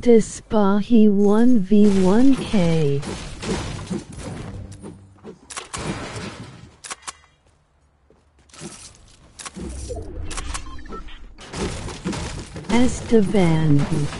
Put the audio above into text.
Dispahi 1v1k. Esteban.